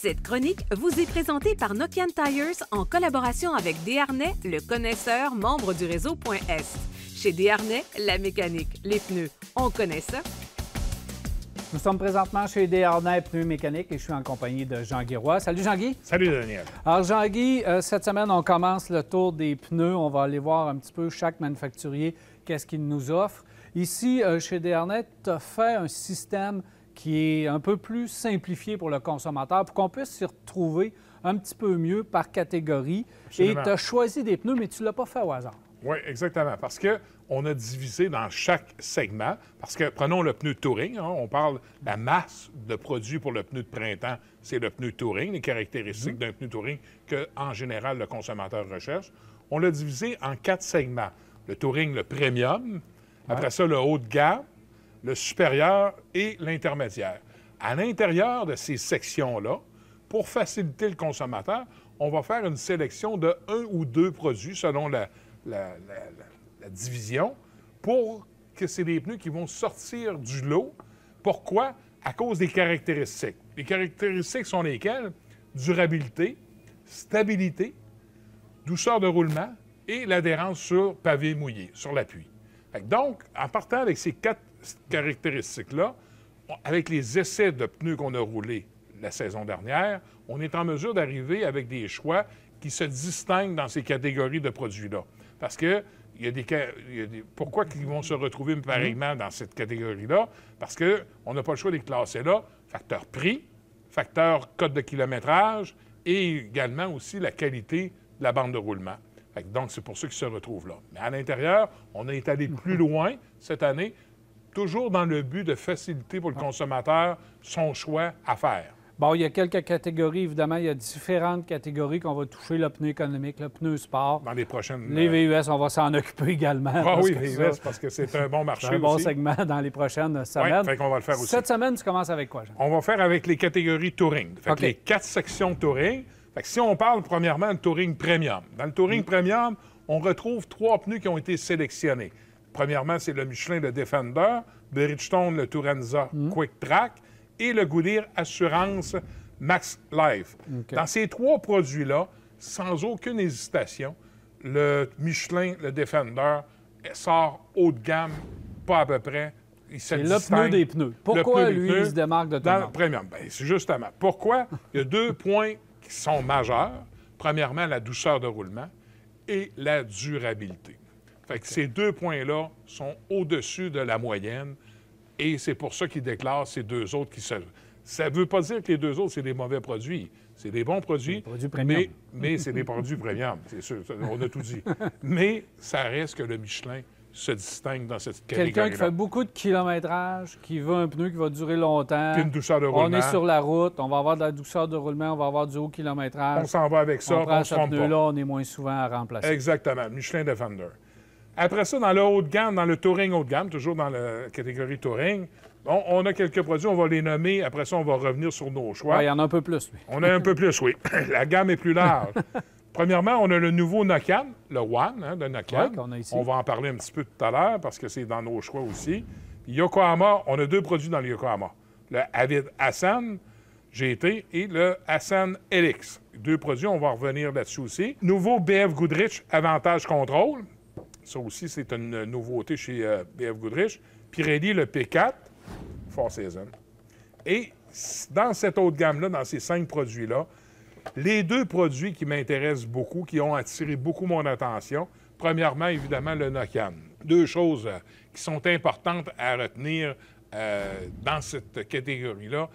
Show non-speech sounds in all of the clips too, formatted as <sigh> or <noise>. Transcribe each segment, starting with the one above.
Cette chronique vous est présentée par Nokian Tires en collaboration avec Desharnais, le connaisseur membre du réseau Point Est. Chez Desharnais, la mécanique, les pneus, on connaît ça. Nous sommes présentement chez Desharnais Pneus Mécaniques et je suis en compagnie de Jean-Guy Roy. Salut Jean-Guy. Salut Daniel. Alors Jean-Guy, euh, cette semaine, on commence le tour des pneus. On va aller voir un petit peu chaque manufacturier, qu'est-ce qu'il nous offre. Ici, euh, chez Desharnais, tu as fait un système qui est un peu plus simplifié pour le consommateur pour qu'on puisse s'y retrouver un petit peu mieux par catégorie. Absolument. Et tu as choisi des pneus, mais tu ne l'as pas fait au hasard. Oui, exactement. Parce que on a divisé dans chaque segment. Parce que prenons le pneu touring. hein, on parle de la masse de produits pour le pneu de printemps, c'est le pneu touring, les caractéristiques d'un pneu touring que, en général, le consommateur recherche. On l'a divisé en quatre segments. Le touring, le premium. Après ça, le haut de gamme, le supérieur et l'intermédiaire. À l'intérieur de ces sections-là, pour faciliter le consommateur, on va faire une sélection de un ou deux produits selon la, division pour que c'est des pneus qui vont sortir du lot. Pourquoi? À cause des caractéristiques. Les caractéristiques sont lesquelles? Durabilité, stabilité, douceur de roulement et l'adhérence sur pavé mouillé, sur l'appui. Donc, en partant avec ces quatre caractéristiques-là, on- avec les essais de pneus qu'on a roulés la saison dernière, on est en mesure d'arriver avec des choix qui se distinguent dans ces catégories de produits-là. Parce que il y a des, ca- il y a des- pourquoi ils vont se retrouver pareillement dans cette catégorie-là? Parce qu'on n'a pas le choix de les classer là. Facteur prix, facteur code de kilométrage et également aussi la qualité de la bande de roulement. Donc, c'est pour ça qu'ils se retrouvent là. Mais à l'intérieur, on est allé plus <laughs> loin cette année, toujours dans le but de faciliter pour le consommateur son choix à faire. Bon, il y a quelques catégories, évidemment. Il y a différentes catégories qu'on va toucher, le pneu économique, le pneu sport. Dans les prochaines... Les euh, VUS, on va s'en occuper également. Ah parce oui, que VUS, ça, parce que c'est un bon marché C'est un bon aussi. segment dans les prochaines semaines. fait qu'on va le faire aussi. Cette semaine, tu commences avec quoi, Jean? On va faire avec les catégories touring. Fait que les quatre sections touring. Fait que si on parle premièrement de touring premium. Dans le Mm. touring premium, on retrouve trois pneus qui ont été sélectionnés. Premièrement, c'est le Michelin, le Defender, Bridgestone, le Turanza Mm. Quick Track et le Goodyear Assurance Max Life. Dans ces trois produits-là, sans aucune hésitation, le Michelin, le Defender sort haut de gamme, pas à peu près. Il se le pneu des pneus. Pourquoi, pneu lui, pneus il se démarque de tout dans le premium? Ben, c'est justement. Pourquoi? Il y a deux <laughs> points qui sont majeurs. Premièrement, la douceur de roulement et la durabilité. Fait que ces deux points-là sont au-dessus de la moyenne et c'est pour ça qu'ils déclarent ces deux autres qui se... Ça ne veut pas dire que les deux autres, c'est des mauvais produits. C'est des bons produits. produits premium. Mais, mais c'est des produits premium, c'est sûr. On a tout dit. <laughs> mais ça reste que le Michelin se distingue dans cette catégorie Quelqu'un qui fait beaucoup de kilométrage, qui veut un pneu qui va durer longtemps. Puis une douceur de On roulement. est sur la route, on va avoir de la douceur de roulement, on va avoir du haut On kilométrage. s'en va avec ça, on on prend ne se ce trompe pas. pneu-là, on est moins souvent à remplacer. Exactement, Michelin Defender. Après ça, dans le haut de gamme, dans le touring haut de gamme, toujours dans la catégorie touring, bon, on a quelques produits, on va les nommer. Après ça, on va revenir sur nos choix. Ouais, il y en a un peu plus, lui. On a un peu plus, oui. <laughs> La gamme est plus large. Premièrement, on a le nouveau Nokian, le One hein, de Nokian. Ouais, qu'on a ici. On va en parler un petit peu tout à l'heure parce que c'est dans nos choix aussi. Puis Yokohama, on a deux produits dans le Yokohama. Le Avid Hassan GT et le Hassan LX. Deux produits, on va revenir là-dessus aussi. Nouveau BF Goodrich Avantage Contrôle. Ça aussi, c'est une nouveauté chez euh, BF Goodrich. Pirelli, le P4, Four Seasons. Et dans cette haute gamme-là, dans ces cinq produits-là, les deux produits qui m'intéressent beaucoup, qui ont attiré beaucoup mon attention, premièrement, évidemment, le Nokian. Deux choses euh, qui sont importantes à retenir euh, dans cette catégorie-là.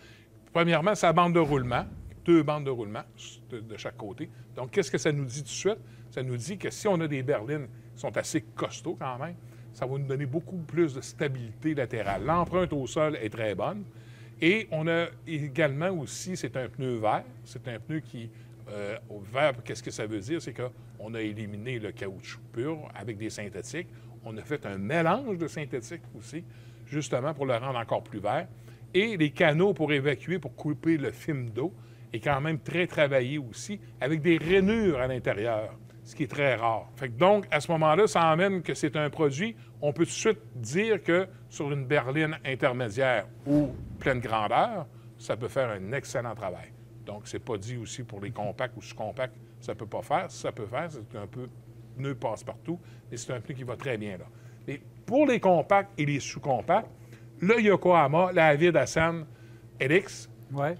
Premièrement, sa bande de roulement, deux bandes de roulement de chaque côté. Donc, qu'est-ce que ça nous dit tout de suite? Ça nous dit que si on a des berlines qui sont assez costauds quand même, ça va nous donner beaucoup plus de stabilité latérale. L'empreinte au sol est très bonne. Et on a également aussi, c'est un pneu vert. C'est un pneu qui, euh, vert, qu'est-ce que ça veut dire? C'est qu'on a éliminé le caoutchouc pur avec des synthétiques. On a fait un mélange de synthétiques aussi, justement pour le rendre encore plus vert. Et les canaux pour évacuer, pour couper le film d'eau, est quand même très travaillé aussi, avec des rainures à l'intérieur, ce qui est très rare. Fait que donc, à ce moment-là, ça amène que c'est un produit, on peut tout de suite dire que sur une berline intermédiaire ou pleine grandeur, ça peut faire un excellent travail. Donc, c'est pas dit aussi pour les compacts ou sous-compacts, ça peut pas faire. Ça peut faire, c'est un peu pneu passe-partout, et c'est un pneu qui va très bien là. Mais pour les compacts et les sous-compacts, le Yokohama, la Avid Hassan LX Ouais.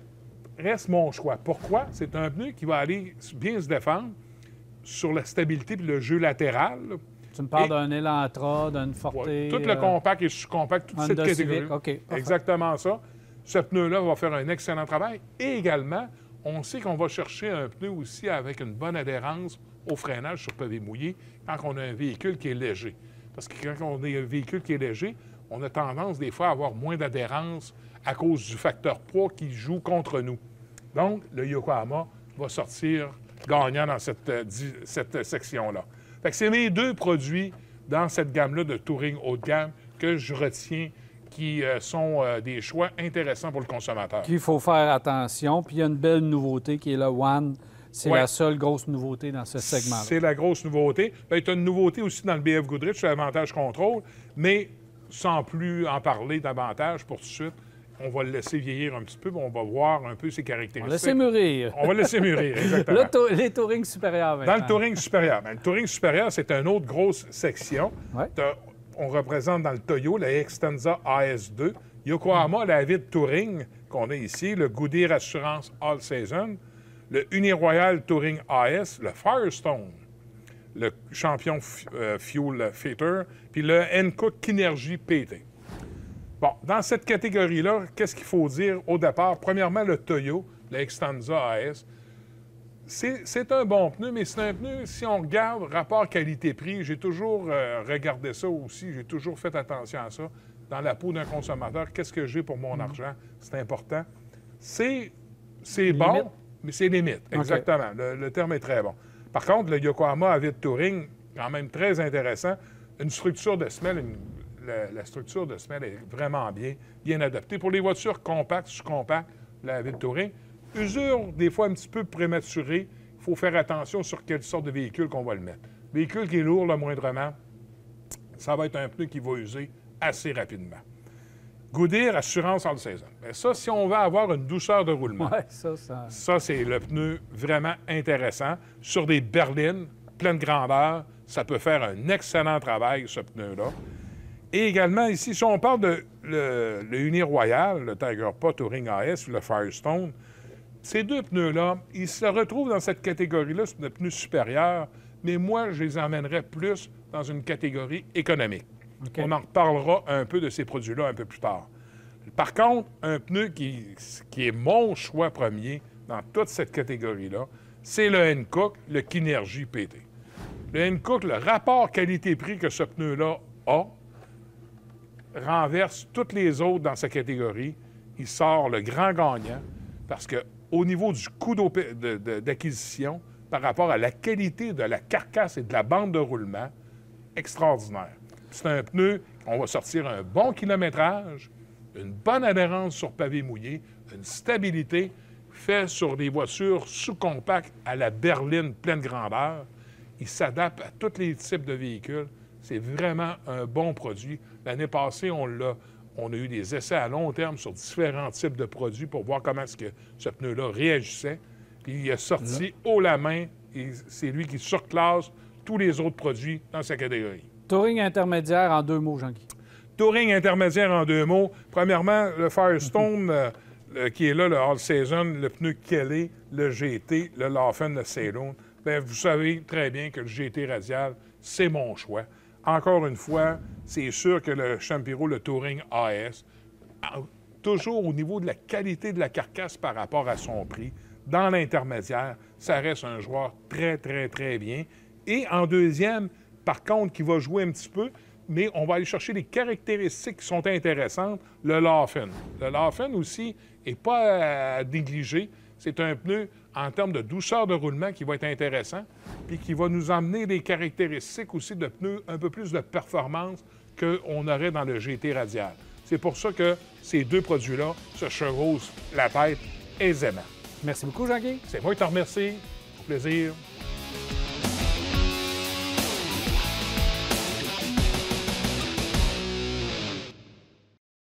reste mon choix. Pourquoi? C'est un pneu qui va aller bien se défendre sur la stabilité et le jeu latéral. Tu me parles Et- d'un Elantra, d'une Forte. Ouais, tout le euh, compact et sous-compact, toute cette Honda catégorie. Civic, OK, parfait. Exactement ça. Ce pneu-là va faire un excellent travail. Et également, on sait qu'on va chercher un pneu aussi avec une bonne adhérence au freinage sur pavé mouillé quand on a un véhicule qui est léger. Parce que quand on a un véhicule qui est léger, on a tendance des fois à avoir moins d'adhérence à cause du facteur poids qui joue contre nous. Donc, le Yokohama va sortir gagnant dans cette, euh, cette euh, section-là. Fait que c'est mes deux produits dans cette gamme-là de touring haut de gamme que je retiens qui euh, sont euh, des choix intéressants pour le consommateur. Qu'il faut faire attention. Puis il y a une belle nouveauté qui est le One. C'est Ouais. la seule grosse nouveauté dans ce segment-là. C'est la grosse nouveauté. Ben, tu as une nouveauté aussi dans le BF Goodrich, l'avantage contrôle, mais sans plus en parler davantage pour tout de suite, on va le laisser vieillir un petit peu, on va voir un peu ses On caractéristiques. va laisser mûrir. On va le laisser mûrir, <laughs> exactement. Les tourings supérieurs Dans le touring supérieur. Ben, le touring supérieur, c'est une autre grosse section. Ouais. On représente dans le Toyo la Extensa AS2, Yokohama, la Avid Touring qu'on a ici, le Goodyear Assurance All Season, le Uniroyal Touring AS, le Firestone, le champion euh, Fuel Fitter, puis le Hankook Kinergy PT. Bon, dans cette catégorie-là, qu'est-ce qu'il faut dire au départ? Premièrement, le Toyo, le Extensa AS. C'est un bon pneu, mais c'est un pneu, si on regarde rapport qualité-prix, j'ai toujours euh, regardé ça aussi, j'ai toujours fait attention à ça. Dans la peau d'un consommateur, qu'est-ce que j'ai pour mon argent? C'est important. C'est bon, Limite. mais c'est limite. Exactement. Le, le terme est très bon. Par contre, le Yokohama Avid Touring, quand même très intéressant. Une structure de semelle, une- la, la structure de semelle est vraiment bien, bien adaptée. Pour les voitures compactes, sous-compactes, la Avid Touring, usure des fois un petit peu prématurée. Il faut faire attention sur quelle sorte de véhicule qu'on va le mettre. Véhicule qui est lourd, le moindrement, ça va être un pneu qui va user assez rapidement. Goodyear Assurance en saison. Mais ça, si on veut avoir une douceur de roulement, Ouais, ça, ça. ça, c'est le pneu vraiment intéressant. Sur des berlines, pleine grandeur, ça peut faire un excellent travail, ce pneu-là. Et également, ici, si on parle de le, le Uniroyal, le Tiger Pas Touring AS ou le Firestone, ces deux pneus-là, ils se retrouvent dans cette catégorie-là, c'est le pneu supérieur, mais moi, je les emmènerais plus dans une catégorie économique. On en reparlera un peu de ces produits-là un peu plus tard. Par contre, un pneu qui, qui est mon choix premier dans toute cette catégorie-là, c'est le Hankook, le Kinergy PT. Le Hankook, le rapport qualité-prix que ce pneu-là a, renverse toutes les autres dans sa catégorie. Il sort le grand gagnant parce que au niveau du coût d'acquisition, par rapport à la qualité de la carcasse et de la bande de roulement, extraordinaire. C'est un pneu, on va sortir un bon kilométrage, une bonne adhérence sur pavé mouillé, une stabilité fait sur des voitures sous-compactes à la berline pleine grandeur. Il s'adapte à tous les types de véhicules. C'est vraiment un bon produit. L'année passée, on l'a. On a eu des essais à long terme sur différents types de produits pour voir comment est-ce que ce pneu-là réagissait. Puis il a sorti haut la main et c'est lui qui surclasse tous les autres produits dans sa catégorie. Touring intermédiaire en deux mots, Jean-Guy. Touring intermédiaire en deux mots. Premièrement, le Firestone, <laughs> euh, qui est là, le All Season, le pneu Kelly, le GT, le Laufen, le Ceylon. Bien, vous savez très bien que le GT radial, c'est mon choix. Encore une fois, c'est sûr que le Champiro, le Touring AS, toujours au niveau de la qualité de la carcasse par rapport à son prix, dans l'intermédiaire, ça reste un joueur très, très, très bien. Et en deuxième, par contre, qui va jouer un petit peu, mais on va aller chercher les caractéristiques qui sont intéressantes, le Laufen. Le Laufen aussi n'est pas à négliger. C'est un pneu en termes de douceur de roulement qui va être intéressant, puis qui va nous emmener des caractéristiques aussi de pneus un peu plus de performance qu'on aurait dans le GT radial. C'est pour ça que ces deux produits-là se chevauchent la tête aisément. Merci beaucoup, Jean-Guy. C'est moi qui te remercie. Au plaisir.